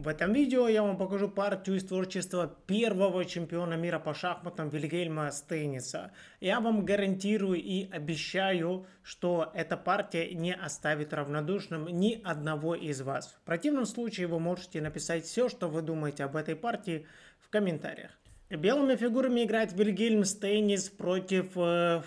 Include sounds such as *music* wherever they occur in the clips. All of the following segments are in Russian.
В этом видео я вам покажу партию из творчества первого чемпиона мира по шахматам Вильгельма Стейниса. Я вам гарантирую и обещаю, что эта партия не оставит равнодушным ни одного из вас. В противном случае вы можете написать все, что вы думаете об этой партии в комментариях. Белыми фигурами играет Вильгельм Стейнис против э,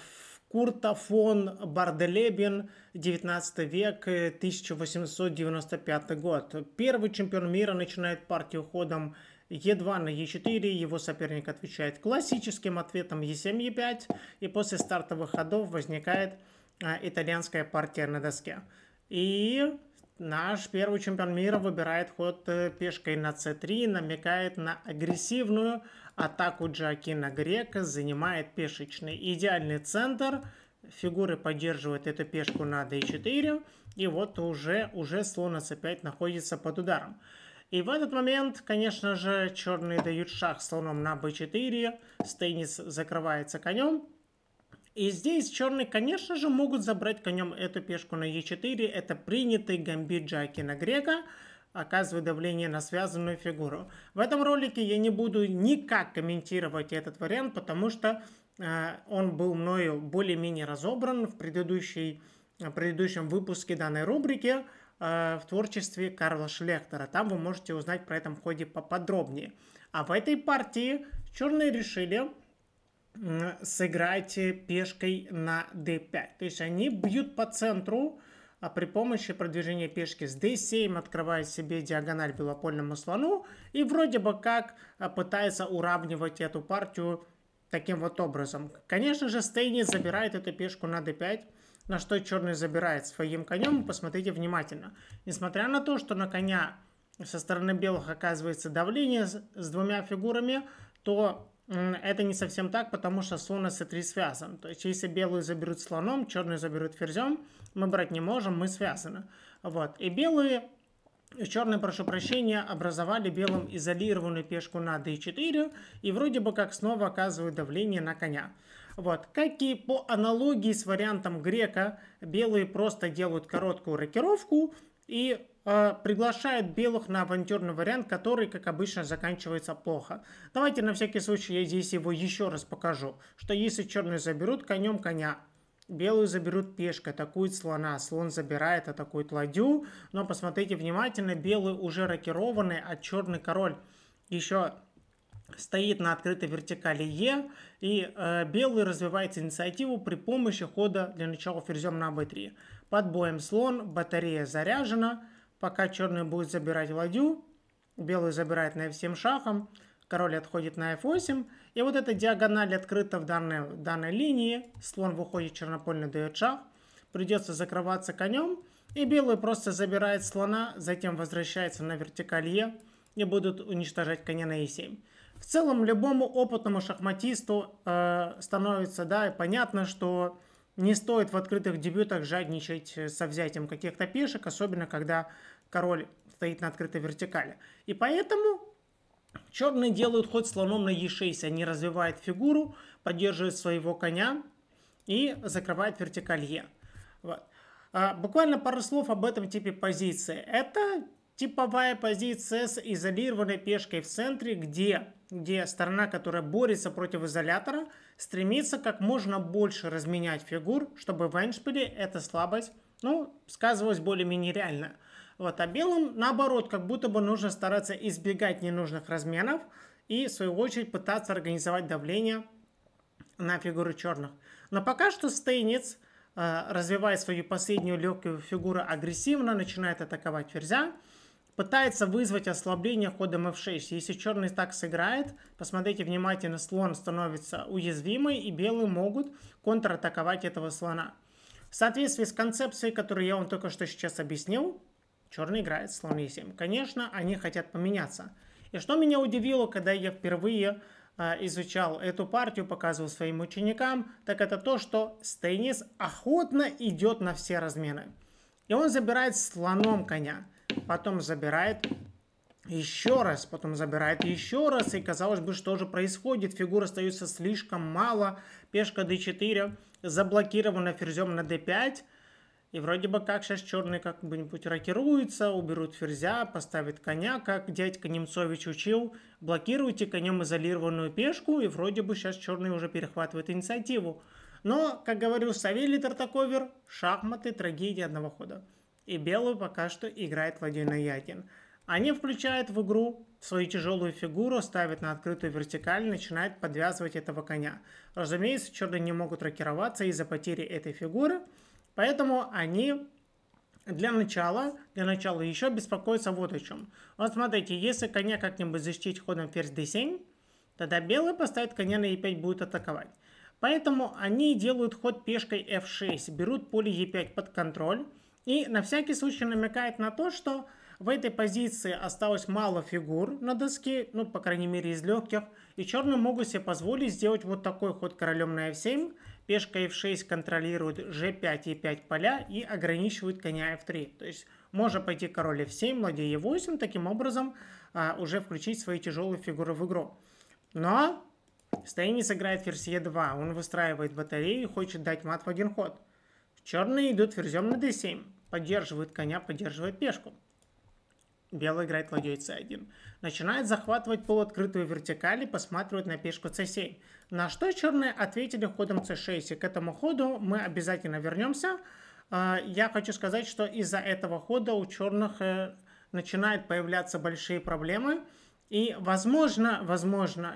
Курта фон Барделебен, 19 век, 1895 год. Первый чемпион мира начинает партию ходом Е2 на Е4, его соперник отвечает классическим ответом Е7, Е5, и после стартовых ходов возникает а, итальянская партия на доске. И наш первый чемпион мира выбирает ход э, пешкой на c3, намекает на агрессивную атаку Джоакина Грека, занимает пешечный идеальный центр, фигуры поддерживают эту пешку на d4, и вот уже, уже слон c5 находится под ударом. И в этот момент, конечно же, черные дают шаг слоном на b4, Стейнис закрывается конем, и здесь черные, конечно же, могут забрать конем эту пешку на e4. Это принятый гамбит Джакина Грека, оказывает давление на связанную фигуру. В этом ролике я не буду никак комментировать этот вариант, потому что э, он был мною более-менее разобран в предыдущей, в предыдущем выпуске данной рубрики э, в творчестве Карла Шлехтера. Там вы можете узнать про этом ходе поподробнее. А в этой партии черные решили сыграть пешкой на d5. То есть они бьют по центру, а при помощи продвижения пешки с d7 открывает себе диагональ белопольному слону и вроде бы как а, пытается уравнивать эту партию таким вот образом. Конечно же, Стейни забирает эту пешку на d5, на что черный забирает своим конем. Посмотрите внимательно. Несмотря на то, что на коня со стороны белых оказывается давление с, с двумя фигурами, то это не совсем так, потому что слон c3 связан. То есть, если белые заберут слоном, черные заберут ферзем, мы брать не можем, мы связаны. Вот. И белые, черные, прошу прощения, образовали белым изолированную пешку на d4, и вроде бы как снова оказывают давление на коня. Вот. Как и по аналогии с вариантом грека, белые просто делают короткую рокировку, и приглашает белых на авантюрный вариант, который, как обычно, заканчивается плохо. Давайте на всякий случай я здесь его еще раз покажу, что если черные заберут конем коня, белые заберут пешкой, атакует слона, слон забирает, атакует ладью, но посмотрите внимательно, белые уже рокированы, а черный король еще стоит на открытой вертикали Е, и э, белый развивает инициативу при помощи хода для начала ферзем на b3. Под боем слон, батарея заряжена, пока черный будет забирать ладью, белый забирает на f7 шахом, король отходит на f8, и вот эта диагональ открыта в данной, данной линии, слон выходит чернопольный, дает шах, придется закрываться конем, и белый просто забирает слона, затем возвращается на вертикаль Е, и будут уничтожать коня на e7. В целом, любому опытному шахматисту э, становится да, понятно, что не стоит в открытых дебютах жадничать со взятием каких-то пешек, особенно когда король стоит на открытой вертикали. И поэтому черные делают ход слоном на e6. Они развивают фигуру, поддерживают своего коня и закрывают вертикаль e. Вот. А, буквально пару слов об этом типе позиции. Это типовая позиция с изолированной пешкой в центре, где, где сторона, которая борется против изолятора, стремится как можно больше разменять фигур, чтобы в эндшпиле эта слабость ну, сказывалась более-менее реально. Вот, а белым, наоборот, как будто бы нужно стараться избегать ненужных разменов и, в свою очередь, пытаться организовать давление на фигуры черных. Но пока что Стейниц э, развивает свою последнюю легкую фигуру агрессивно, начинает атаковать ферзя, пытается вызвать ослабление ходом f6. Если черный так сыграет, посмотрите внимательно, слон становится уязвимый, и белые могут контратаковать этого слона. В соответствии с концепцией, которую я вам только что сейчас объяснил, черный играет слон e7. Конечно, они хотят поменяться. И что меня удивило, когда я впервые э, изучал эту партию, показывал своим ученикам, так это то, что Стейнис охотно идет на все размены. И он забирает слоном коня потом забирает еще раз, потом забирает еще раз, и казалось бы, что же происходит, фигур остается слишком мало, пешка d4 заблокирована ферзем на d5, И вроде бы как сейчас черные как-нибудь рокируются, уберут ферзя, поставят коня, как дядька Немцович учил. Блокируйте конем изолированную пешку, и вроде бы сейчас черные уже перехватывают инициативу. Но, как говорил Савелий Тартаковер, шахматы – трагедия одного хода. И белый пока что играет Владимир Ягин. Они включают в игру свою тяжелую фигуру, ставят на открытую вертикаль, начинают подвязывать этого коня. Разумеется, черные не могут рокироваться из-за потери этой фигуры – Поэтому они для начала, для начала еще беспокоятся вот о чем. Вот смотрите, если коня как-нибудь защитить ходом ферзь d7, тогда белый поставит коня на e5 будет атаковать. Поэтому они делают ход пешкой f6, берут поле e5 под контроль и на всякий случай намекает на то, что в этой позиции осталось мало фигур на доске, ну, по крайней мере, из легких, и черные могут себе позволить сделать вот такой ход королем на f7, Пешка f6 контролирует g5 и 5 поля и ограничивает коня f3. То есть можно пойти король f7, ладья e8, таким образом а, уже включить свои тяжелые фигуры в игру. Но Стейнис играет ферзь e2, он выстраивает батарею и хочет дать мат в один ход. Черные идут ферзем на d7, поддерживают коня, поддерживают пешку. Белый играет ладьей c1. Начинает захватывать полуоткрытую вертикаль и посматривать на пешку c7. На что черные ответили ходом c6. И к этому ходу мы обязательно вернемся. А, я хочу сказать, что из-за этого хода у черных э, начинают появляться большие проблемы. И, возможно, возможно,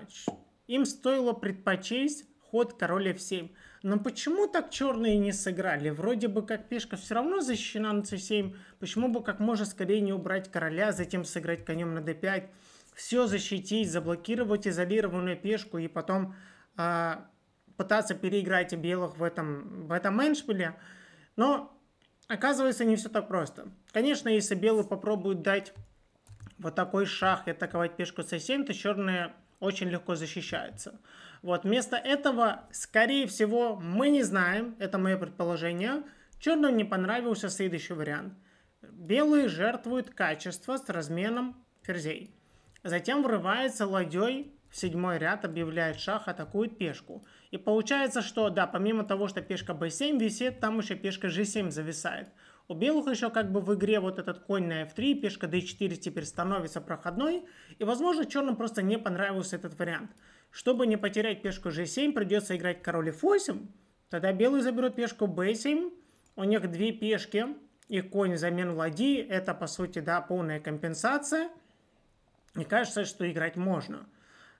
им стоило предпочесть ход король f7. Но почему так черные не сыграли? Вроде бы как пешка все равно защищена на c7. Почему бы как можно скорее не убрать короля, затем сыграть конем на d5? Все защитить, заблокировать изолированную пешку и потом э, пытаться переиграть белых в этом, в этом эншпиле. Но оказывается не все так просто. Конечно, если белые попробуют дать вот такой шаг и атаковать пешку c7, то черные очень легко защищаются. Вот, вместо этого, скорее всего, мы не знаем, это мое предположение, черным не понравился следующий вариант. Белые жертвуют качество с разменом ферзей. Затем врывается ладьей в седьмой ряд, объявляет шах, атакует пешку. И получается, что, да, помимо того, что пешка b7 висит, там еще пешка g7 зависает. У белых еще как бы в игре вот этот конь на f3, пешка d4 теперь становится проходной. И, возможно, черным просто не понравился этот вариант. Чтобы не потерять пешку g7, придется играть король f8. Тогда белый заберут пешку b7. У них две пешки и конь взамен ладьи. Это, по сути, да, полная компенсация. И кажется, что играть можно.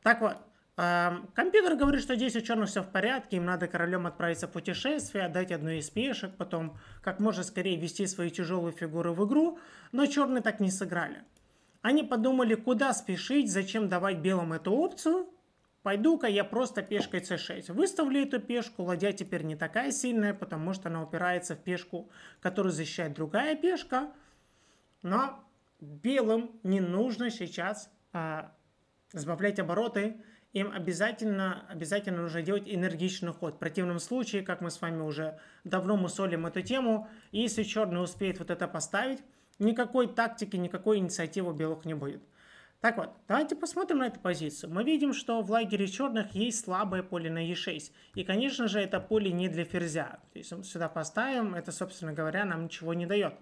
Так вот, компьютер говорит, что здесь у черных все в порядке, им надо королем отправиться в путешествие, отдать одну из пешек, потом как можно скорее ввести свои тяжелые фигуры в игру, но черные так не сыграли. Они подумали, куда спешить, зачем давать белым эту опцию, Пойду-ка я просто пешкой c6. Выставлю эту пешку, ладья теперь не такая сильная, потому что она упирается в пешку, которую защищает другая пешка. Но белым не нужно сейчас а, сбавлять обороты. Им обязательно, обязательно нужно делать энергичный ход. В противном случае, как мы с вами уже давно мусолим эту тему, если черный успеет вот это поставить, никакой тактики, никакой инициативы белых не будет. Так вот, давайте посмотрим на эту позицию. Мы видим, что в лагере черных есть слабое поле на e6. И, конечно же, это поле не для ферзя. То есть сюда поставим, это, собственно говоря, нам ничего не дает.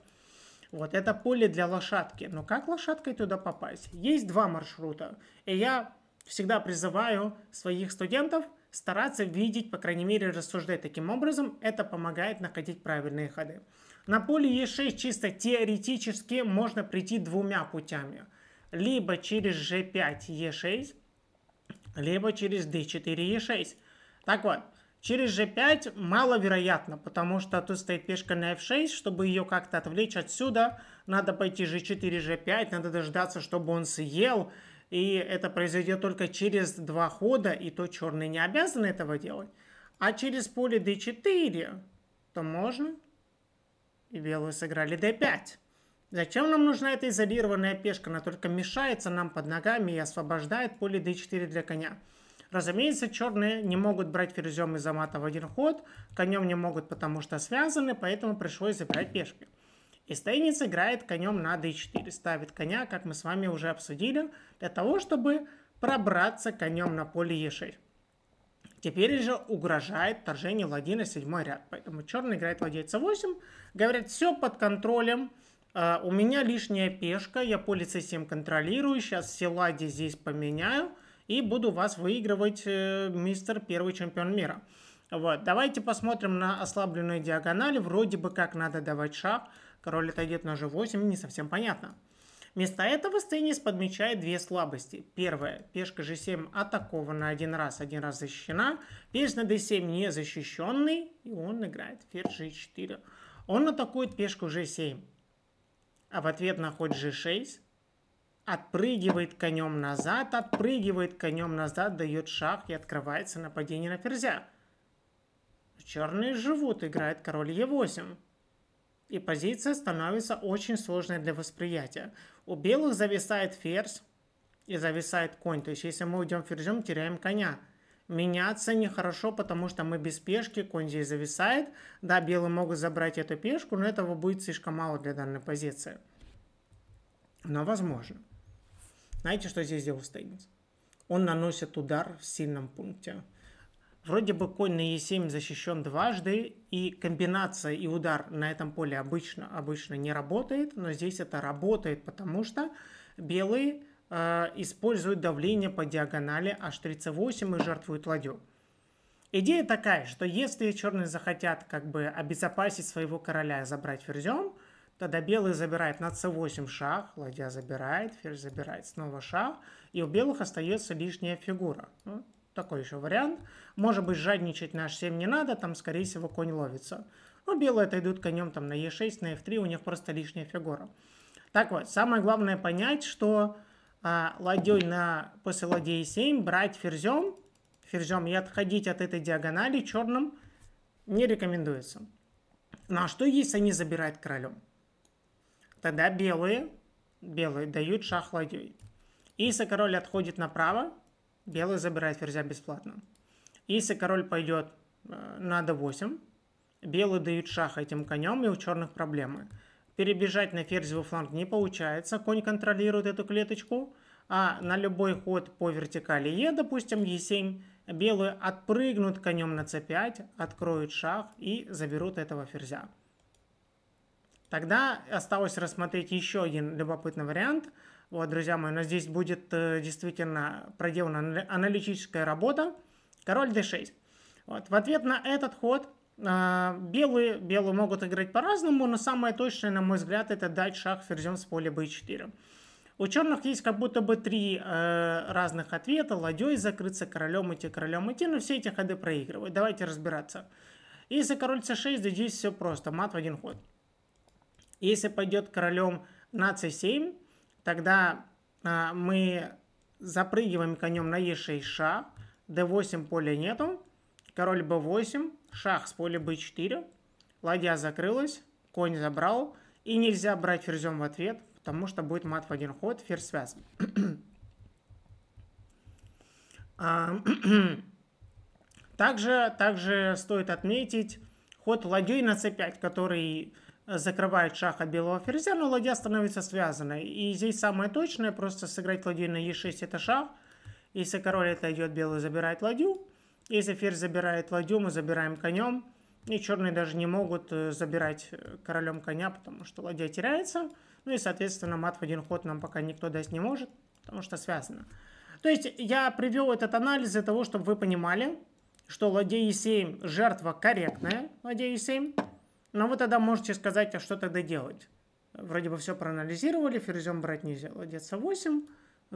Вот это поле для лошадки. Но как лошадкой туда попасть? Есть два маршрута. И я всегда призываю своих студентов стараться видеть, по крайней мере, рассуждать таким образом. Это помогает находить правильные ходы. На поле e6 чисто теоретически можно прийти двумя путями – либо через g5, e6, либо через d4, e6. Так вот, через g5 маловероятно, потому что тут стоит пешка на f6, чтобы ее как-то отвлечь отсюда, надо пойти g4, g5, надо дождаться, чтобы он съел, и это произойдет только через два хода, и то черные не обязаны этого делать. А через поле d4, то можно. И белые сыграли d5. Зачем нам нужна эта изолированная пешка? Она только мешается нам под ногами и освобождает поле d4 для коня. Разумеется, черные не могут брать ферзем из мата в один ход, конем не могут, потому что связаны, поэтому пришлось забирать пешки. И Стейниц играет конем на d4, ставит коня, как мы с вами уже обсудили, для того, чтобы пробраться конем на поле e6. Теперь же угрожает вторжение на седьмой ряд. Поэтому черный играет ладья c8. Говорят, все под контролем. Uh, у меня лишняя пешка, я поле c7 контролирую. Сейчас все ладьи здесь поменяю. И буду вас выигрывать, э, мистер первый чемпион мира. Вот, давайте посмотрим на ослабленные диагонали. Вроде бы как надо давать шаг. Король отойдет на g8, не совсем понятно. Вместо этого Стенис подмечает две слабости. Первая. Пешка g7 атакована один раз, один раз защищена. Пешка на d7 не защищенный, и он играет ферзь g4. Он атакует пешку g7, а в ответ на ход g6 отпрыгивает конем назад, отпрыгивает конем назад, дает шаг и открывается нападение на ферзя. Черные живут, играет король e8. И позиция становится очень сложной для восприятия. У белых зависает ферзь и зависает конь. То есть, если мы уйдем ферзем, теряем коня. Меняться нехорошо, потому что мы без пешки, конь здесь зависает. Да, белые могут забрать эту пешку, но этого будет слишком мало для данной позиции. Но возможно. Знаете, что здесь делал Стейнс? Он наносит удар в сильном пункте. Вроде бы конь на e7 защищен дважды, и комбинация и удар на этом поле обычно, обычно не работает, но здесь это работает, потому что белые э, используют давление по диагонали h38 и жертвуют ладью. Идея такая, что если черные захотят как бы обезопасить своего короля и забрать ферзем, тогда белый забирает на c8 шаг, ладья забирает, ферзь забирает снова шаг, и у белых остается лишняя фигура. Ну, такой еще вариант. Может быть, жадничать на h7 не надо, там, скорее всего, конь ловится. Но белые отойдут конем там на e6, на f3, у них просто лишняя фигура. Так вот, самое главное понять, что а, ладьей на, после ладьи e7 брать ферзем, ферзем и отходить от этой диагонали черным не рекомендуется. Ну а что если они забирают королем? Тогда белые, белые дают шах ладьей. Если король отходит направо, белый забирает ферзя бесплатно. Если король пойдет э, на d8, белые дают шах этим конем, и у черных проблемы. Перебежать на ферзевый фланг не получается, конь контролирует эту клеточку, а на любой ход по вертикали e, допустим, e7, белые отпрыгнут конем на c5, откроют шах и заберут этого ферзя. Тогда осталось рассмотреть еще один любопытный вариант – вот, друзья мои, но здесь будет э, действительно проделана аналитическая работа. Король d6. Вот, в ответ на этот ход э, белые, белые могут играть по-разному, но самое точное, на мой взгляд, это дать шаг ферзем с поля b4. У черных есть как будто бы три э, разных ответа. Ладьей закрыться, королем идти, королем идти, но все эти ходы проигрывают. Давайте разбираться. Если король c6, то здесь все просто, мат в один ход. Если пойдет королем на c7, Тогда а, мы запрыгиваем конем на e6 шаг, d8 поля нету, король b8, шах с поля b4, ладья закрылась, конь забрал, и нельзя брать ферзем в ответ, потому что будет мат в один ход, ферзь связан. *clears throat* *clears throat* Также, также стоит отметить ход ладьей на c5, который закрывает шах от белого ферзя, но ладья становится связанной. И здесь самое точное, просто сыграть ладью на e6 это шах. Если король это идет, белый забирает ладью. Если ферзь забирает ладью, мы забираем конем. И черные даже не могут э, забирать э, королем коня, потому что ладья теряется. Ну и, соответственно, мат в один ход нам пока никто дать не может, потому что связано. То есть я привел этот анализ для того, чтобы вы понимали, что ладья e7 жертва корректная, ладья e7, но вы тогда можете сказать, а что тогда делать? Вроде бы все проанализировали, ферзем брать нельзя, ладья 8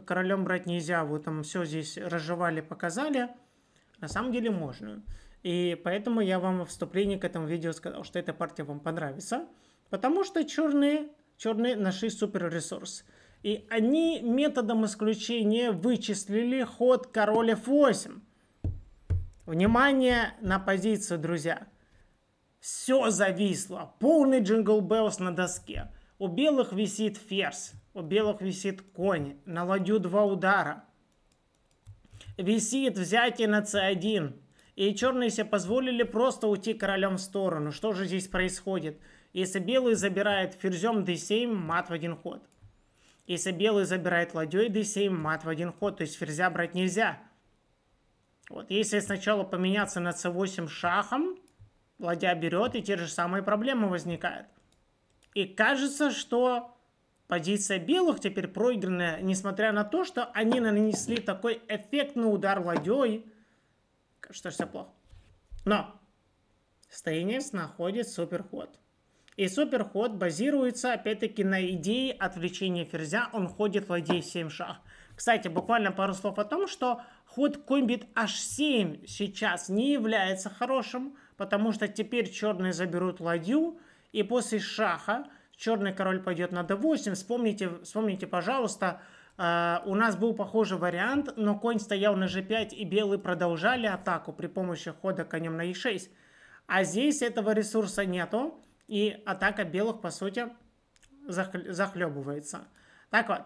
королем брать нельзя, вы там все здесь разжевали, показали. На самом деле можно. И поэтому я вам в вступлении к этому видео сказал, что эта партия вам понравится. Потому что черные, черные нашли супер ресурс. И они методом исключения вычислили ход король f8. Внимание на позицию, друзья. Все зависло. Полный Jingle Bells на доске. У белых висит ферзь. У белых висит конь. На ладью два удара. Висит взятие на c1. И черные себе позволили просто уйти королем в сторону. Что же здесь происходит? Если белый забирает ферзем d7, мат в один ход. Если белый забирает ладьей d7, мат в один ход. То есть ферзя брать нельзя. Вот, если сначала поменяться на c8 шахом, ладья берет, и те же самые проблемы возникают. И кажется, что позиция белых теперь проигранная, несмотря на то, что они нанесли такой эффектный удар ладьей. Кажется, все плохо. Но Стейнис находит суперход. И суперход базируется, опять-таки, на идее отвлечения ферзя. Он ходит ладьей в 7 шаг. Кстати, буквально пару слов о том, что ход комбит h7 сейчас не является хорошим, потому что теперь черные заберут ладью, и после шаха черный король пойдет на d8. Вспомните, вспомните пожалуйста, Uh, у нас был похожий вариант, но конь стоял на g5, и белые продолжали атаку при помощи хода конем на e6. А здесь этого ресурса нету, и атака белых, по сути, захлебывается. Так вот,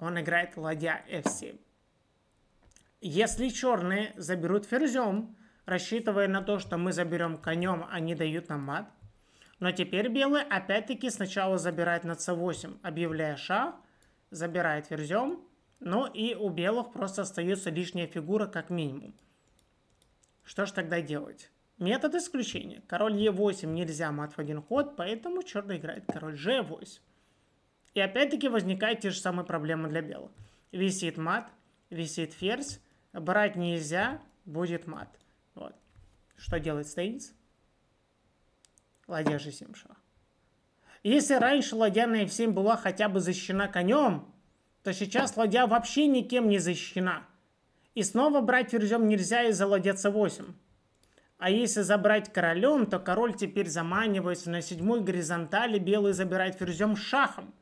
он играет ладья f7. Если черные заберут ферзем, рассчитывая на то, что мы заберем конем, они дают нам мат. Но теперь белые опять-таки сначала забирают на c8, объявляя шах, забирает ферзем, ну и у белых просто остается лишняя фигура как минимум. Что ж тогда делать? Метод исключения. Король Е8 нельзя мат в один ход, поэтому черный играет король G8. И опять-таки возникают те же самые проблемы для белых. Висит мат, висит ферзь, брать нельзя, будет мат. Что делает Стейнс? Ладья G7 шах. Если раньше ладья на F7 была хотя бы защищена конем, то сейчас ладья вообще никем не защищена. И снова брать ферзем нельзя из-за ладья C8. А если забрать королем, то король теперь заманивается на седьмой горизонтали, белый забирает ферзем шахом.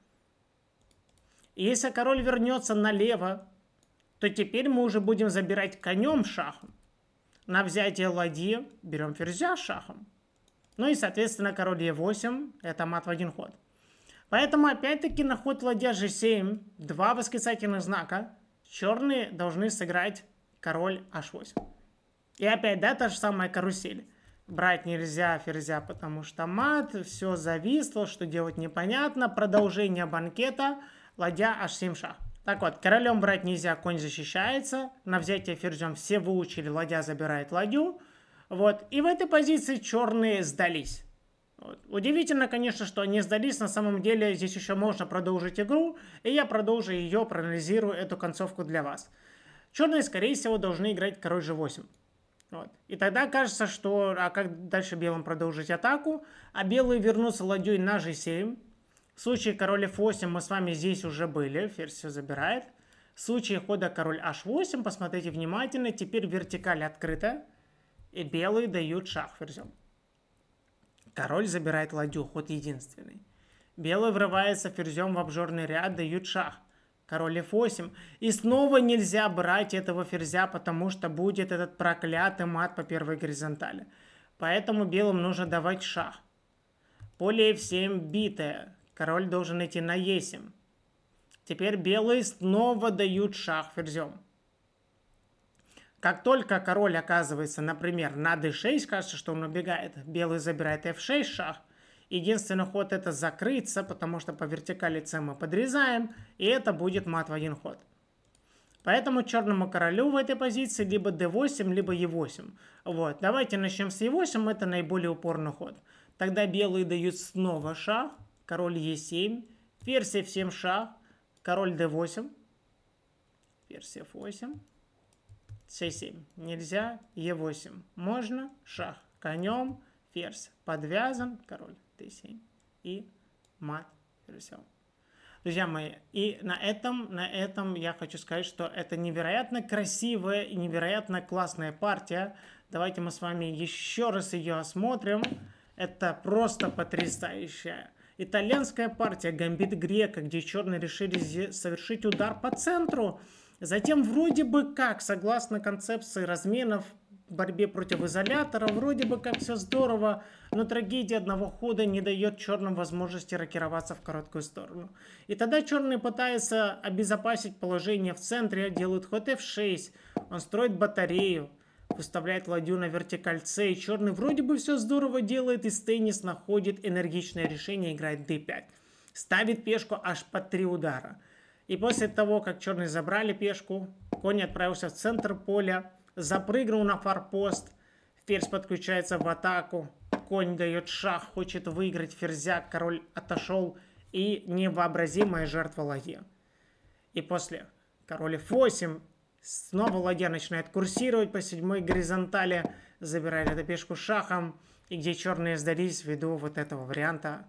И если король вернется налево, то теперь мы уже будем забирать конем шахом. На взятие ладьи берем ферзя шахом. Ну и, соответственно, король Е8 – это мат в один ход. Поэтому, опять-таки, на ход ладья G7, два восклицательных знака, черные должны сыграть король H8. И опять, да, та же самая карусель. Брать нельзя ферзя, потому что мат, все зависло, что делать непонятно. Продолжение банкета, ладья h7 шах. Так вот, королем брать нельзя, конь защищается. На взятие ферзем все выучили, ладья забирает ладью. Вот, и в этой позиции черные сдались. Вот. Удивительно, конечно, что они сдались. На самом деле здесь еще можно продолжить игру. И я продолжу ее, проанализирую эту концовку для вас. Черные, скорее всего, должны играть король g8. Вот. И тогда кажется, что а как дальше белым продолжить атаку, а белые вернутся ладьей на g7. В случае король f8 мы с вами здесь уже были, ферзь все забирает. В случае хода король h8, посмотрите внимательно, теперь вертикаль открыта, и белые дают шах ферзем. Король забирает ладью, ход единственный. Белый врывается ферзем в обжорный ряд, дают шах король f8. И снова нельзя брать этого ферзя, потому что будет этот проклятый мат по первой горизонтали. Поэтому белым нужно давать шах. Поле f7 битое. Король должен идти на e7. Теперь белые снова дают шах ферзем. Как только король оказывается, например, на d6, кажется, что он убегает, белый забирает f6 шах – Единственный ход это закрыться, потому что по вертикали c мы подрезаем, и это будет мат в один ход. Поэтому черному королю в этой позиции либо d8, либо e8. Вот, давайте начнем с e8, это наиболее упорный ход. Тогда белые дают снова шах, король e7, ферзь f7 шах, король d8, ферзь f8, c7 нельзя, e8 можно, шах конем, ферзь подвязан, король d7 и мат ферзем. Друзья мои, и на этом, на этом я хочу сказать, что это невероятно красивая и невероятно классная партия. Давайте мы с вами еще раз ее осмотрим. Это просто потрясающая. Итальянская партия Гамбит Грека, где черные решили совершить удар по центру. Затем вроде бы как, согласно концепции разменов, борьбе против изолятора. Вроде бы как все здорово, но трагедия одного хода не дает черным возможности рокироваться в короткую сторону. И тогда черные пытаются обезопасить положение в центре, делают ход f6, он строит батарею, выставляет ладью на вертикальце, и черный вроде бы все здорово делает, и Стейнис находит энергичное решение, играет d5. Ставит пешку аж по три удара. И после того, как черные забрали пешку, конь отправился в центр поля, запрыгнул на форпост, ферзь подключается в атаку, конь дает шах, хочет выиграть ферзя, король отошел, и невообразимая жертва ладья. И после король f8, снова ладья начинает курсировать по седьмой горизонтали, забирает эту пешку шахом, и где черные сдались ввиду вот этого варианта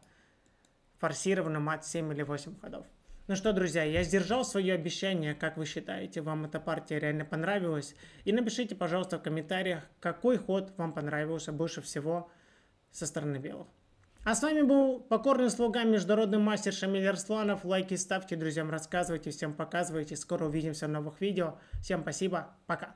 форсированный мат 7 или 8 ходов. Ну что, друзья, я сдержал свое обещание, как вы считаете, вам эта партия реально понравилась. И напишите, пожалуйста, в комментариях, какой ход вам понравился больше всего со стороны белых. А с вами был покорный слуга, международный мастер Шамиль Арсланов. Лайки ставьте, друзьям рассказывайте, всем показывайте. Скоро увидимся в новых видео. Всем спасибо, пока.